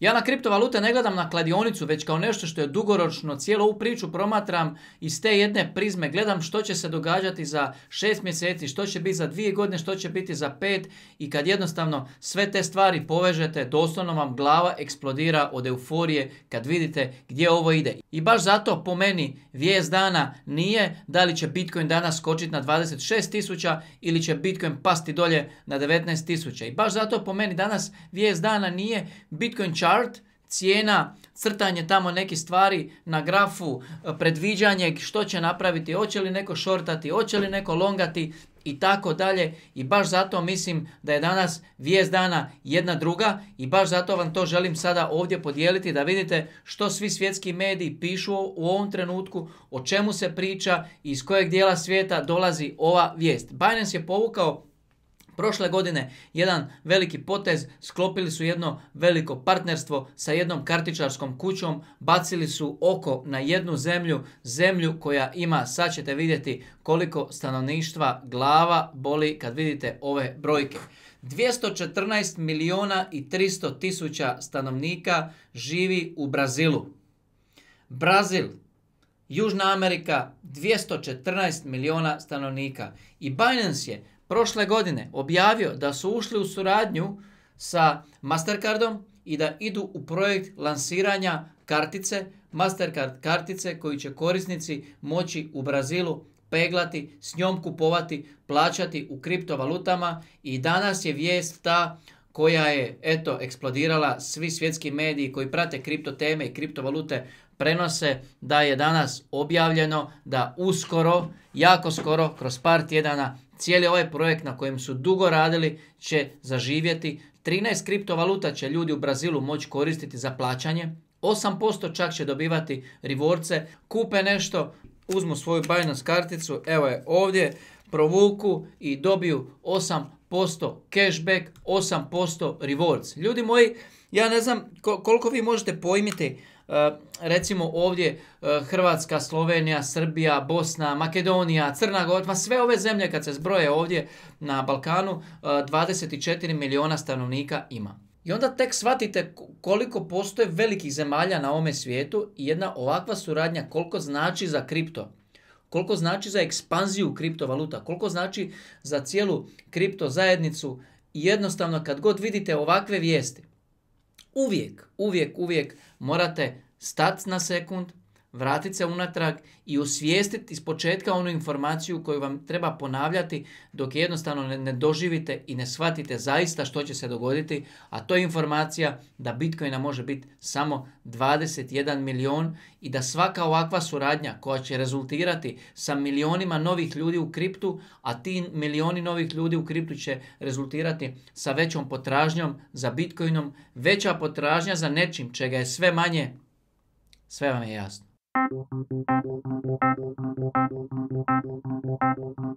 Ja na kriptovalute ne gledam na kladionicu, već kao nešto što je dugoročno, cijelu ovu priču promatram iz te jedne prizme. Gledam što će se događati za šest mjeseci, što će biti za dvije godine, što će biti za pet i kad jednostavno sve te stvari povežete, doslovno vam glava eksplodira od euforije kad vidite gdje ovo ide. I baš zato po meni vijest dana nije da li će Bitcoin danas skočiti na 26.000 ili će Bitcoin pasti dolje na 19.000. I baš zato po meni danas vijest dana nije Bitcoin chart, cijena, crtanje tamo neke stvari na grafu, predviđanje što će napraviti, hoće li neko šortati, hoće li neko longati i tako dalje. I baš zato mislim da je danas vijest dana jedna druga i baš zato vam to želim sada ovdje podijeliti da vidite što svi svjetski mediji pišu u ovom trenutku, o čemu se priča i iz kojeg dijela svijeta dolazi ova vijest. Binance je povukao Prošle godine jedan veliki potez, sklopili su jedno veliko partnerstvo sa jednom kartičarskom kućom, bacili su oko na jednu zemlju, zemlju koja ima, sad ćete vidjeti koliko stanovništva glava boli kad vidite ove brojke. 214 milijuna i 300 tisuća stanovnika živi u Brazilu. Brazil, Južna Amerika, 214 milijuna stanovnika. I Binance je prošle godine objavio da su ušli u suradnju sa Mastercardom i da idu u projekt lansiranja kartice, Mastercard kartice koju će korisnici moći u Brazilu peglati, s njom kupovati, plaćati u kriptovalutama i danas je vijest ta koja je eto eksplodirala. Svi svjetski mediji koji prate kripto teme i kriptovalute prenose da je danas objavljeno da uskoro, jako skoro, kroz par tjedana cijeli ovaj projekt na kojem su dugo radili će zaživjeti. 13 kriptovaluta će ljudi u Brazilu moći koristiti za plaćanje. 8% čak će dobivati rivorce. Kupe nešto, uzmu svoju Binance karticu, evo je ovdje, provuku i dobiju 8% cashback, 8% rewards. Ljudi moji, ja ne znam koliko vi možete pojmiti recimo ovdje eh, Hrvatska, Slovenija, Srbija, Bosna, Makedonija, Crna Gora, sve ove zemlje kad se zbroje ovdje na Balkanu, 24 eh, milijuna stanovnika ima. I onda tek shvatite koliko postoje velikih zemalja na ovome svijetu i jedna ovakva suradnja koliko znači za kripto. Koliko znači za ekspanziju kriptovaluta, koliko znači za cijelu kripto zajednicu i jednostavno kad god vidite ovakve vijesti, uvijek, uvijek, uvijek morate stati na sekund, vratiti se unatrag i osvijestiti iz početka onu informaciju koju vam treba ponavljati dok jednostavno ne, doživite i ne shvatite zaista što će se dogoditi, a to je informacija da Bitcoina može biti samo 21 milion i da svaka ovakva suradnja koja će rezultirati sa milionima novih ljudi u kriptu, a ti milioni novih ljudi u kriptu će rezultirati sa većom potražnjom za Bitcoinom, veća potražnja za nečim čega je sve manje Sve vam je jasno. Thank you.